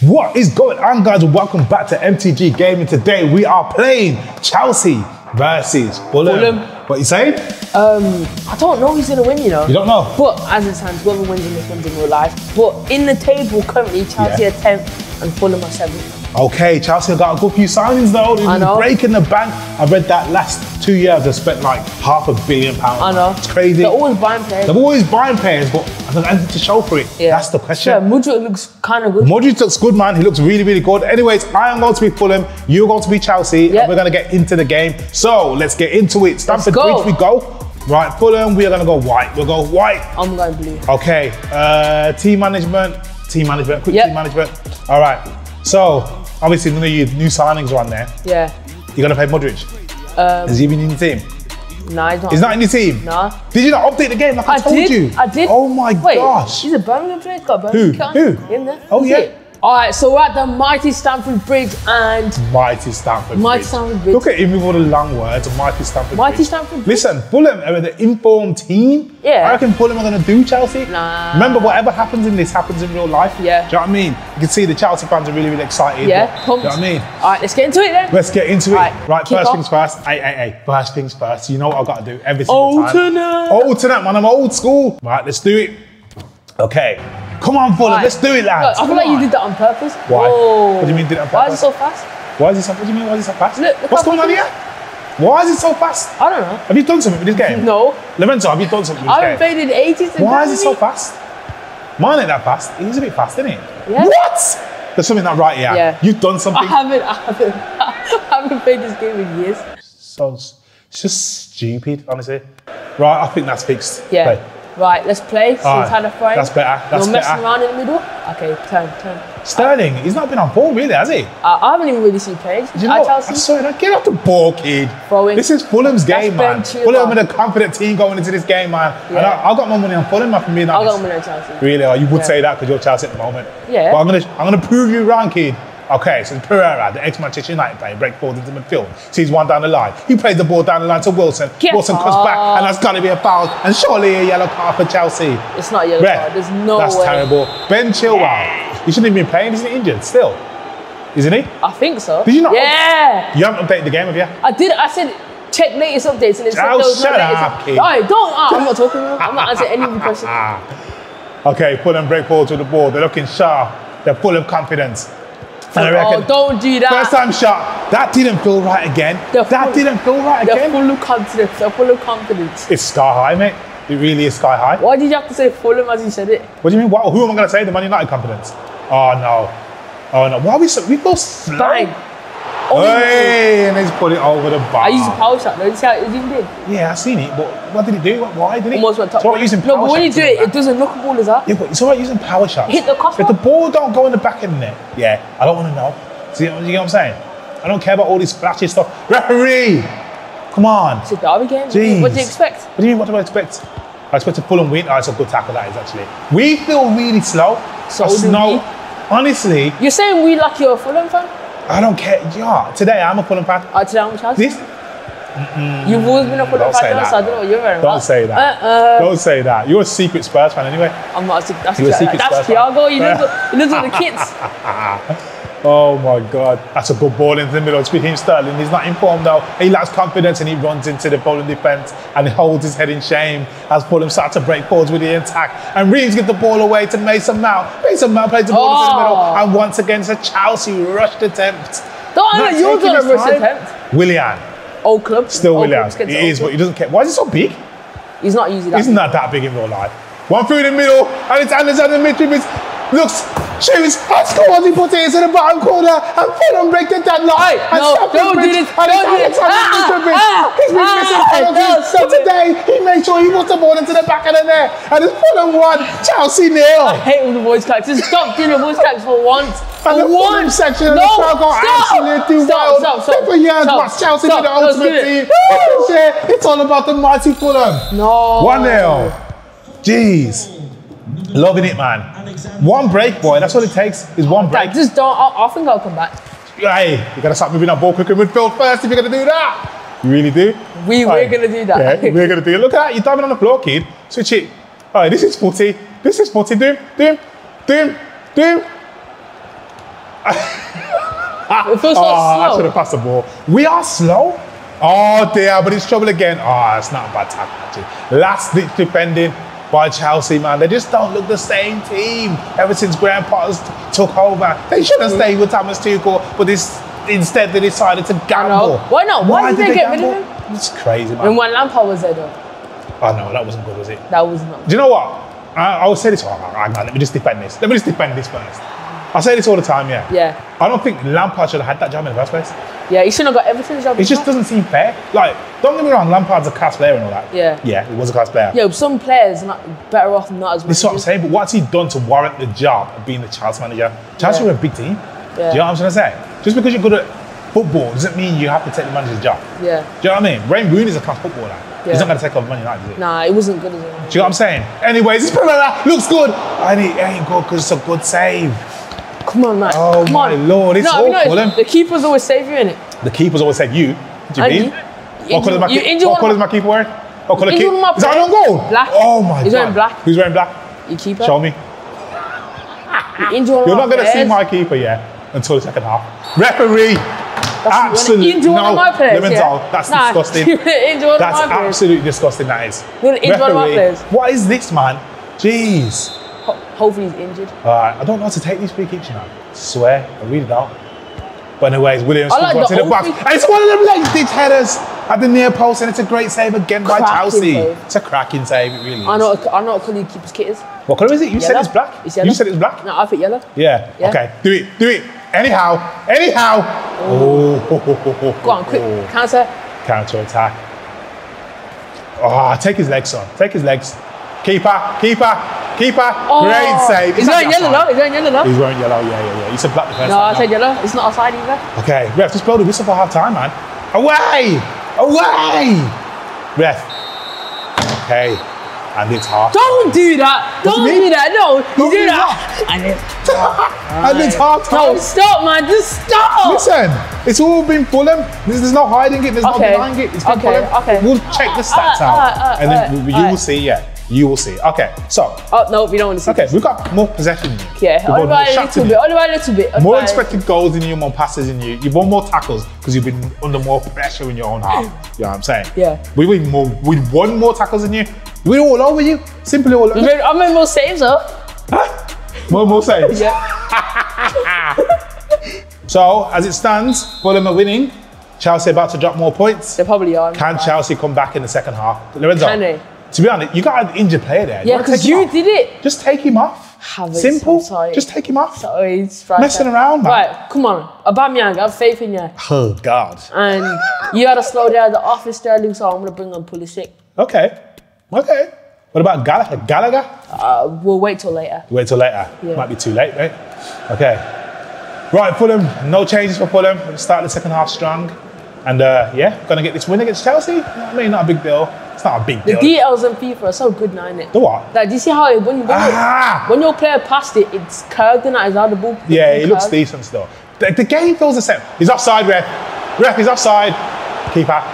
What is going on, guys? Welcome back to MTG Gaming. Today we are playing Chelsea versus Fulham. Fulham. What you saying? Um, I don't know who's gonna win, you know. You don't know? But as it stands, whoever wins in this one's in real life. But in the table currently, Chelsea Yeah. are tenth and Fulham are seventh. Okay, Chelsea have got a good few signings though. They've I been know. breaking the bank. I read that last two years they spent like half a billion pounds. I know. It's crazy. They're always buying players. They're always buying players, but I don't have anything to show for it. Yeah. That's the question. Yeah, Mudryk looks kind of good. Mudryk looks good, man. He looks really, really good. Anyways, I am going to be Fulham. You're going to be Chelsea. Yep. And we're going to get into the game. So let's get into it. Stamford. Bridge, we go. Right, Fulham, we are going to go white. We'll go white. I'm going blue. Okay, uh, team management. Team management. Quick Yep. team management. All right. So obviously, none of your new signings are on there. Yeah. You're going to play Mudryk. Um, Is he even in your team? No, he's not. He's not in your team? No. Did you not update the game like I, I told did. you? I did. Oh my Wait, gosh. He's a Birmingham player. He's got a Birmingham Who? Who? Him there. Oh, That's yeah. it. All right, so we're at the mighty Stamford Bridge and Mighty Stamford Mighty Bridge. Stamford Bridge. Look at him with all the long words. Mighty Stamford Mighty Bridge. Stamford Bridge. Listen, Fulham are uh, the informed team. Yeah. I reckon Fulham are going to do Chelsea. Nah. Remember, whatever happens in this happens in real life. Yeah. Do you know what I mean? You can see the Chelsea fans are really, really excited. yeah, but- pumped. Do you know what I mean? All right, let's get into it then. Let's get into it. Right, Right, first off. things first. Hey, hey, hey. First things first. You know what I've got to do every single time. Alternate. Alternate, man. I'm old school. Right, let's do it. Okay. Come on, Fulham. Right. Let's do it, lads. Look, I feel like you did that on purpose. Why? Whoa. What do you mean did it on Why is it so fast? Why is it so? What do you mean? Why is it so fast? Look, look What's going on here? Why is it so fast? I don't know. Have you done something with this game? No. Lorenzo, have you done something with I haven't this game? played in 80s. and Why is it so fast? Mine ain't that fast. It is a bit fast, isn't it? Yeah. What? There's something not right here. Yeah. You've done something. I haven't, I haven't, I haven't played this game in years. So it's it's just stupid, honestly. Right, I think that's fixed. Yeah. Play. Right, let's play. Alright, kind of frame. that's better, that's You're messing better. around in the middle. Okay, turn, turn. Sterling, he's not been on ball really, has he? Uh, I haven't even really seen plays. You I know? Chelsea. I swear, don't get off the ball, kid. Throwing. This is Fulham's game, man. Fulham are a confident team going into this game, man. And I, I got my money on Fulham, man, for being I'll honest. go with Chelsea. Really? Oh, you would Yeah. say that because you're Chelsea at the moment. Yeah. But I'm gonna I'm gonna prove you wrong, kid. Okay, so Pereira, the ex-Manchester United player, break forward into midfield, sees one down the line. He plays the ball down the line to Wilson. Get Wilson comes back, and that's got to be a foul, and surely a yellow card for Chelsea. It's not a yellow Red. card. There's no That's way. terrible. Ben Chilwell, he shouldn't even be playing. Isn't injured still? Isn't he? I think so. Did you not- Yeah. You haven't updated the game, have you? I did. I said check latest updates, and it said Oh, no shut up, kid. All right, don't. Uh, I'm not talking. I'm not answering any of the questions. Okay, Fulham break forward to the ball. They're looking sharp. They're full of confidence. And I Oh, reckon don't do that. First time shot. That didn't feel right again. That full- didn't feel right They're again. full of confidence. They're full of confidence. It's sky high, mate. It really is sky high. Why did you have to say Fulham as you said it? What do you mean? What, who am I going to say? The Man United confidence? Oh no. Oh no. Why are we so? We feel slow. Oh, Hey, and he's put it over the bar. I used a power shot. though. You see how it zoomed in? Yeah, I seen it, but what did it do? Why did it? Almost went top. Right using no, but when you do it, it doesn't knock a ball as that. Yeah, but it's all right using power shots. Hit the crossbar. If the ball don't go in the back of the net, yeah, I don't want to know. See, you know what I'm saying? I don't care about all this flashy stuff. Referee, come on. It's a derby game. Jeez. What do you expect? What do you mean? What do I expect? I expect a Fulham win. Oh, it's a good tackle that is actually. We feel really slow. So do honestly, You're saying we like you're a Fulham fan? I don't care. Yeah, today I'm a Fulham fan. Uh, today I'm Chelsea. This, You've always been a Fulham fan, so I don't know what you're wearing. don't say that. Uh, uh, don't say that. You're a secret Spurs fan anyway. I'm not. That's, You're a secret that's Spurs. Thiago. With, he lives with the kids. Oh my God, that's a good ball into the middle. It's Raheem Sterling. He's not informed though. He lacks confidence and he runs into the Fulham defence and he holds his head in shame as Fulham start to break forwards with the attack. And Reeves gets the ball away to Mason Mount. Mason Mount plays the ball into the middle Oh. and once again it's a Chelsea rushed attempt. Don't Not you're taking doing a rush attempt. Willian, Old club. still Old Willian. He is, but he doesn't care. Why is he so big? He's not using that. He's not that big in real life. One through the middle, and it's Alexander Mitrovic. Looks, shoots, and scores. He puts it into the bottom corner, and Fulham break the deadline. And no, don't do this, And don't do this. Ah, ah, He's been ah, missing penalties, but it. today he made sure he put the ball into the back of the net, and it's Fulham one, Chelsea nil. I hate all the voice cracks. Just stop doing the voice cracks for once. And the once. section of no, the crowd go stop. absolutely stop, wild. Stop, stop, For years, stop, watch Chelsea stop, be the ultimate team. it. It's all about the mighty Fulham. No. 1 0. Jeez. Loving it, man. One break, boy. That's all it takes is one break. Like, just don't. Think I'll come back. Hey, you gotta start moving that ball quicker midfield first if you're gonna do that. You really do? We- we're gonna do that. Yeah, we're gonna do it. Look at that, you're diving on the floor, kid. Switch it. All right, this is footy. This is footy. Do him, do him, do him, do him. It feels so Oh, I should have passed the ball. We are slow. Oh dear, but it's trouble again. Oh, it's not a bad tackle actually. Last ditch defending by Chelsea, man. They just don't look the same team ever since Graham Potter's took over. They should have mm. stayed with Thomas Tuchel, but this instead they decided to gamble. Why not? Why did they get rid of gamble? It's crazy, man. And when Lampard was there, though, oh no, that wasn't good, was it? that was not. Do you know what? I, I say this. Oh, hang on, let me just defend this. Let me just defend this first. I say this all the time, yeah. Yeah. I don't think Lampard should have had that job in the first place. Yeah, he shouldn't have got everything. Job It just doesn't seem fair. Like, don't get me wrong, Lampard's a class player and all that. Yeah. Yeah, he was a class player. Yeah, some players are not better off not as much. This is what I'm saying, but what's he done to warrant the job of being the Chelsea manager? Chelsea Yeah. are a big team. Yeah. Do you know what I'm trying to say? Just because you're good at football doesn't mean you have to take the manager's job. Yeah. Do you know what I mean? Wayne Rooney's a class footballer. Yeah. He's not going to take over Man United, is he? Nah, it wasn't good as well. Do you know what I'm saying? Anyways, this that looks good. And it ain't good because it's a good save. Come on, man. Oh Come my on. lord, it's no, awful, it's- the keepers always save you in it. The keepers always said you. What do you And mean? you- What colour is my, you keep- what colour is my keeper wearing? What colour Injured keep? my Is that on goal? Black. Oh my He's god. wearing black. Who's wearing black? You keeper. Show me. You one You're not going to see my keeper yet until the second half. Referee. That's Absolutely. Injure one no, of my players. Leventhal, yeah. that's nah, disgusting. one That's absolutely disgusting, that is. You're injure one of my players. What is this, man? Jeez. Ho- Hopefully he's injured. Alright, I don't know how to take these free kicks, you know. swear, I really don't. But anyways, Williams like the to the box. And it's one of them like ditch headers at the near post, and it's a great save again by Cracking Chelsea. save. It's a cracking save, it really is. I know. I know what colour keeper's kit is. What colour is it? You said it's black. It's yellow. You said it's black. No, I think yellow. Yeah. Yeah. Okay. Do it. Do it. Anyhow. Anyhow. Oh. Go on, quick oh. counter. Counter attack. Oh, ah, take his legs, son. Take his legs. Keeper. Keeper. Keeper. Oh, Great save. He's Is that wearing yellow, though. He's wearing yellow, though. He's wearing yellow. Yeah, yeah, yeah. He's a black defense. No, I said yellow. It's not offside either. Okay, ref, just blow the whistle for half time, man. Away! Away! Ref. Okay. And it's half. Don't do that. Do Don't do that. No, you Don't do do that. And then, and it's half time. no, stop, man. Just stop. Listen, it's all been Fulham. There's, there's no hiding it. There's Okay. no denying it. It's been Okay, Fulham. okay. We'll check the stats Alright, out, alright, alright, and then alright, you will see. Yeah, you will see. Okay, so Oh no, we don't want to see. okay, we've got more possession. than you. Yeah, only by more a little bit. Only by a little bit. More expected goals than you, more passes than you. You've won more tackles because you've been under more pressure in your own half. You know what I'm saying? Yeah. We win more. We won more tackles than you. We're all over you. Simply all over. you. I made more saves though. More, more saves. Yeah. So as it stands, Fulham are winning. Chelsea about to drop more points. They probably are. Can Chelsea come back in the second half? Lorenzo, Can they? To be honest, you got an injured player there. Yeah, because him you did it. Just take him off. Havertz, Simple. Just take him off. Sorry, Messing around, man. Right, come on. Aubameyang, I have faith in you. Oh God. And you gotta slow down the office, Sterling, so I'm gonna bring on Pulisic. Okay. Okay. What about Gallagher? Gallagher? Uh, we'll wait till later. Wait till later. Yeah. Might be too late, mate. Okay. Right, Fulham. No changes for Fulham. Start the second half strong. And uh, yeah, gonna get this win against Chelsea. You I mean, not a big deal. It's not a big The DLs in FIFA are so good now, innit? the what? Like, do you see how it, when, when, Ah! your, when your player passed it, it's curved and that is how the ball. Yeah, he looks decent still. The, the game feels the same. He's offside, ref. Ref, he's offside. Keeper.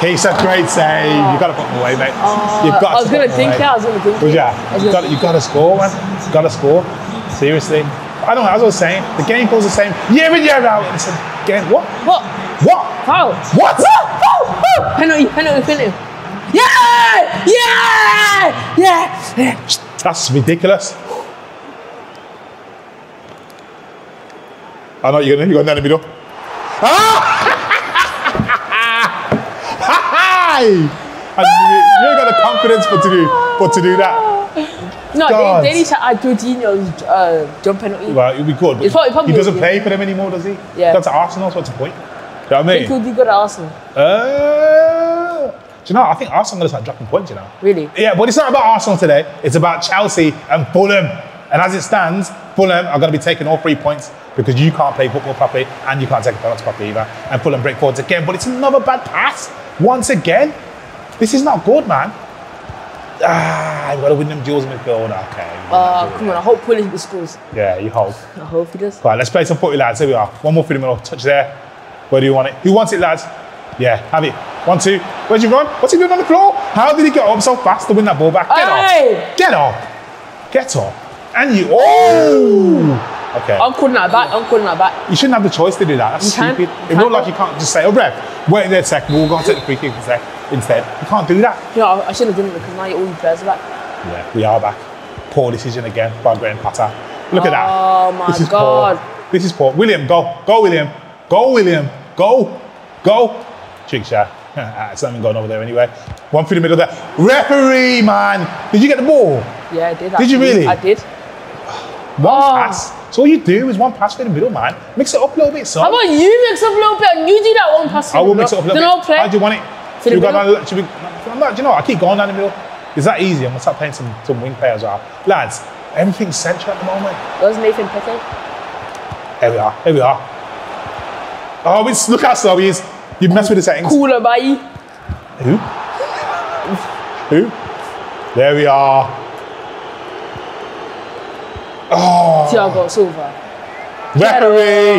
Keeps a great save. You've got to put him away, mate. You've got I was gonna think away. that. I was gonna think Well, it. yeah, I was you gonna got, you got to score, man. You got to score. Seriously. I don't know, as I was saying, the game feels the same year in, year out. It's a game. What? What? What? Foul. What? Penalty, penalty, penalty. Yeah! Yeah! Yeah! yeah. That's ridiculous. I know you're gonna. You're gonna in the middle. Ah! and you, you ain't got the confidence for to do, for to do that. No, God. they, they need to add Jorginho's uh, jump penalty. Well, it'll be good. But probably- probably he doesn't play for them anymore, does he? Yeah. That's Arsenal. So what's the point? Do you know what I He mean? could be good at Arsenal. Uh, do you know? I think Arsenal are gonna start dropping points. You know. Really? Yeah, but it's not about Arsenal today. It's about Chelsea and Fulham. And as it stands, Fulham are going to be taking all three points because you can't play football properly and you can't take a penalty properly either. And Fulham break forwards again, but it's another bad pass once again. This is not good, man. Ah, I've got to win them duels in midfield. Okay. Uh, come on, I hope Pulisic scores. Yeah, you hope. I hope he does. Right, let's play some footy, lads. Here we are. One more middle. Touch there. Where do you want it? Who wants it, lads? Yeah, have it. One, two. Where'd you run? What's he doing on the floor? How did he get up so fast to win that ball back? Get Hey! off. Get off. Get off. And you. Oh! Okay. I'm calling that back. I'm calling that back. You shouldn't have the choice to do that. That's You stupid. You It can. looked like you can't just say, oh, ref, wait there a sec, we'll go and take the free kick instead. instead. You can't do that. You know, I, I should have done it because now all your players are back. Yeah, we are back. Poor decision again by Graham Potter. Look at that. Oh my this is God. Poor. This is poor. Willian, go. Go, Willian. Go, Willian. Go. Go. Trick shot. It's not even going over there anyway. One through the middle there. Referee, man. Did you get the ball? Yeah, I did. Did you really? I did. One Oh. pass. So all you do is one pass through the middle, man. Mix it up a little bit, son. How about you mix up a little bit and you do that one pass? I will mix it up a little Then bit. I'll play. How do you want it? Should we go down, should we, I'm not, do you know, what? I keep going down the middle. It's that easy. I'm gonna start playing some, some wing play as well. Lads, everything's central at the moment. Where's Nathan Pepe? Here we are. Here we are. Oh, it's, look how slow he is. You mess with the settings. Koulibaly. Who? Who? There we are. Oh, Thiago Silva. referee.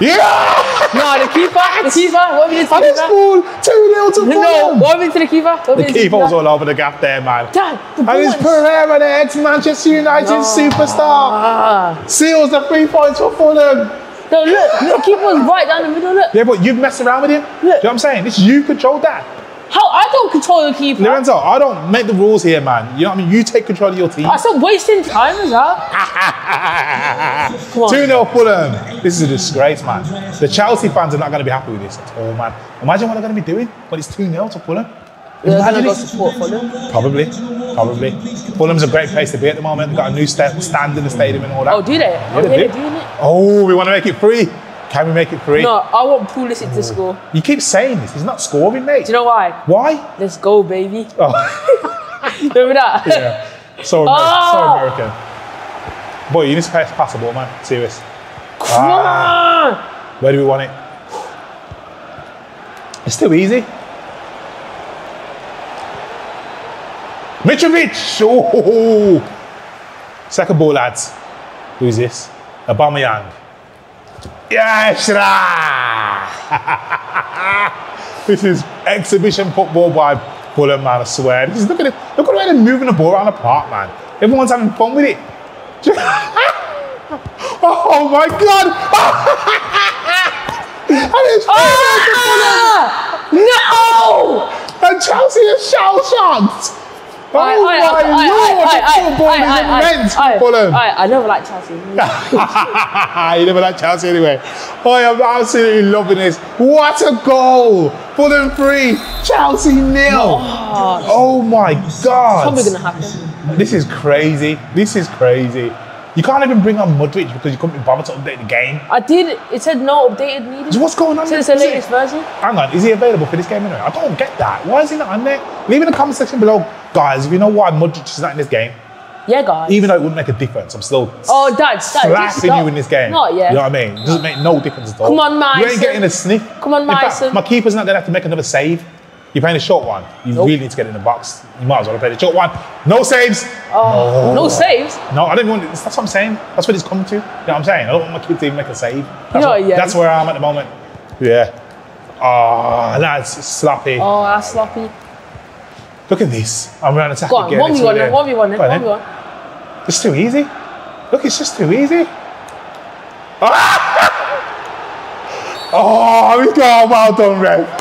Yeah! no, the keeper. The keeper. What to And the keeper? ball 2 0 to No, Fulham. what we did to the keeper? What The keeper was all over the gap there, man. Dad, the And it's Pereira, the ex-Manchester United superstar. Ah. Seals the three points for Fulham. No, look, look, the keeper was right down the middle. Look. Yeah, but you've messed around with him. Look. Do you know what I'm saying? This you control that. How I don't control the keeper. Lorenzo, I don't make the rules here, man. You know what I mean? You take control of your team. I stop wasting time as well. Come on. 2 0 Fulham. This is a disgrace, man. The Chelsea fans are not going to be happy with this at all, man. Imagine what they're going to be doing when it's 2 0 to Fulham. Imagine support for them. Probably, probably. Fulham's a great place to be at the moment. They've got a new sta- stand in the stadium and all that. Oh, do they? Oh, they yeah, do. doing it. Oh, we want to make it free. Can we make it free? No, I want Pulisic to score. Oh. You keep saying this. He's not scoring, mate. Do you know why? Why? Let's go, baby. Oh, Remember that? yeah. So, Amer- Oh! so American. Boy, you need to pass pass the ball, man. Serious. Come ah. on. Where do we want it? It's too easy. Mitrovic! Oh! Second ball, lads. Who's this? Aubameyang. Yes! this is exhibition football by Fulham, man, I swear. This is, look at it. Look at the way they're moving the ball around the park, man. Everyone's having fun with it. oh my God! and it's Ah! No! and Chelsea is shell shocked. Oh Aye, my aye, aye, lord, aye, the aye, football is immense for aye, I never liked Chelsea. you never like Chelsea anyway. Oh, I'm absolutely loving this. What a goal! Fulham three, Chelsea nil. Oh my God! Probably gonna happen. This is crazy. This is crazy. You can't even bring on Mudryk because you couldn't be bothered to update the game. I did. It said no updated needed. So what's going on? So it's the Is it- latest version. Hang on, is he available for this game anyway? I don't get that. Why is he not on there? Leave in the comment section below, guys, if you know why Mudryk is not in this game. Yeah, guys. Even though it wouldn't make a difference, I'm still oh, Dad, slapping you in this game. Not yet. You know what I mean? It doesn't make no difference at all. Come on, Mason. You ain't getting a sniff. Come on, In fact, Mason. my keeper's not going to have to make another save. You're playing a short one. You Nope. really need to get in the box. You might as well play the short one. No saves. Oh, no saves. No, I don't want. That's what I'm saying. That's what it's come to. You know what I'm saying? I don't want my kids to even make a save. That's, know what- yeah. that's where I am at the moment. Yeah. Ah, that's sloppy. Oh, that's sloppy. Look at this. I'm running attack Go on, again. one It's v one, then, one v one, then, one v one. It's too easy. Look, it's just too easy. Oh, we go. Well done, Red.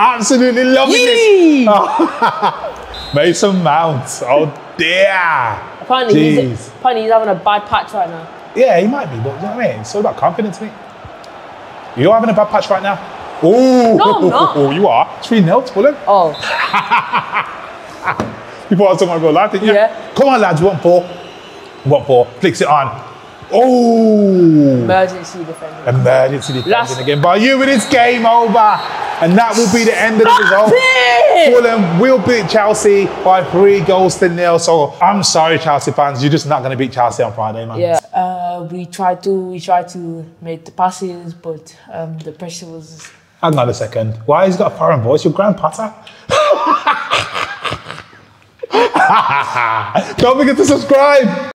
Absolutely loving Yee! it. Oh. Mason Mount. Oh, dear. Apparently, he's, apparently he's having a bad patch right now. Yeah, he might be, but you know what I mean? It's all about confidence, isn't? You're having a bad patch right now. Oh, No, not. you are. 3 0 to Fulham. Oh, You thought I was talking about real life, didn't you? Yeah. Come on, lads, one four. One four. Flicks it on. Oh! emergency defender. Emergency defending Last- again by you, and it's game over. And that will be the end of the result. it! Fulham will beat Chelsea by three goals to nil. So I'm sorry, Chelsea fans, you're just not going to beat Chelsea on Friday, man. Yeah, uh, we tried to we tried to make the passes, but um, the pressure was. Hang on a second. Why has he got a foreign voice? Your Graham Potter? Don't forget to subscribe.